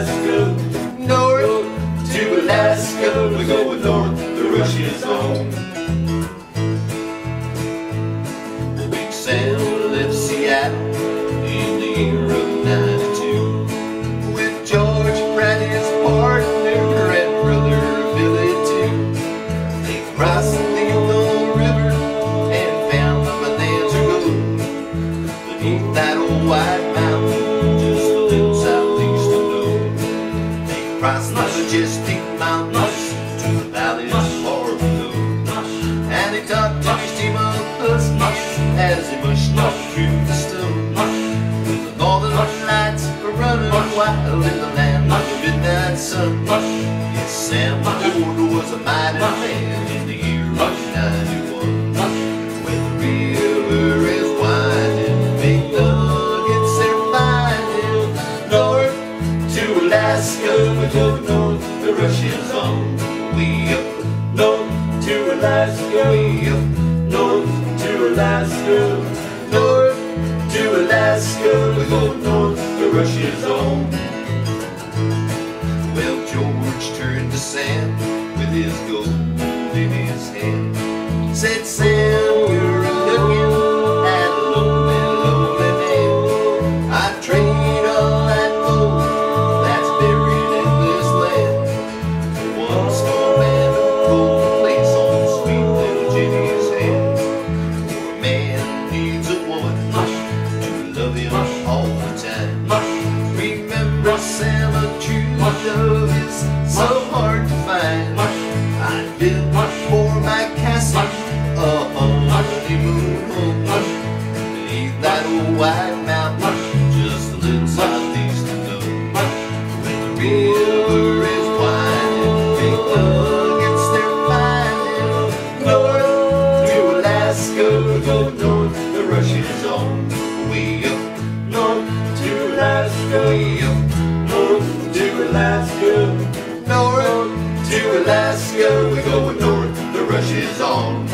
Alaska, north to Alaska. We're going north, the rush is on. The big sail left Seattle in the year of 92 with George Pratt, his partner, and brother Billy too. They crossed the Yukon River and found the bonanza gold beneath that old white mountain. Majestic mountains to the valleys far below. And he talked to his team of huskies as he mushed up through the stone. The northern lights were running wild in the land. Of the midnight sun. Yes, Sam Ford was a mighty man in the year of 91. When the river is winding, big nuggets they're finding. North to Alaska, we go north, the rush is on. We up north to Alaska, we up north to Alaska, north to Alaska, we go north, the rush is on. Well, George turned to Sam with his gold in his hand. Said, Sam, true love is so hard to find. I did for my castle a honeymoon home beneath that old white mountain, just a little southeast of Nome. When the river is winding, big nuggets they're finding. North to Alaska, we go north, the rush is on. Way up north to Alaska, way up Alaska, north to Alaska, we go north, the rush is on.